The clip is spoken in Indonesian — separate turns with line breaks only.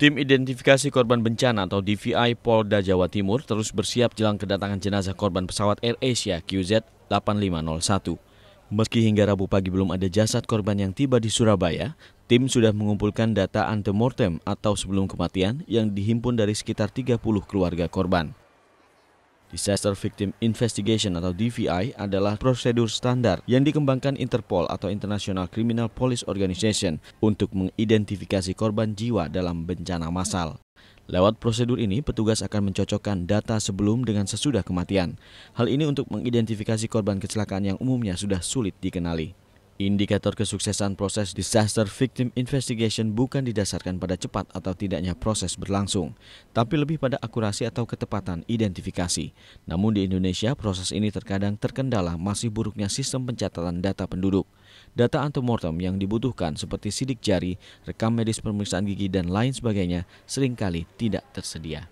Tim Identifikasi Korban Bencana atau DVI Polda Jawa Timur terus bersiap jelang kedatangan jenazah korban pesawat Air Asia QZ 8501. Meski hingga Rabu pagi belum ada jasad korban yang tiba di Surabaya, tim sudah mengumpulkan data antemortem atau sebelum kematian yang dihimpun dari sekitar 30 keluarga korban. Disaster Victim Investigation atau DVI adalah prosedur standar yang dikembangkan Interpol atau International Criminal Police Organization untuk mengidentifikasi korban jiwa dalam bencana massal. Lewat prosedur ini, petugas akan mencocokkan data sebelum dengan sesudah kematian. Hal ini untuk mengidentifikasi korban kecelakaan yang umumnya sudah sulit dikenali. Indikator kesuksesan proses disaster victim investigation bukan didasarkan pada cepat atau tidaknya proses berlangsung, tapi lebih pada akurasi atau ketepatan identifikasi. Namun di Indonesia, proses ini terkadang terkendala masih buruknya sistem pencatatan data penduduk. Data antemortem yang dibutuhkan seperti sidik jari, rekam medis pemeriksaan gigi, dan lain sebagainya sering kali tidak tersedia.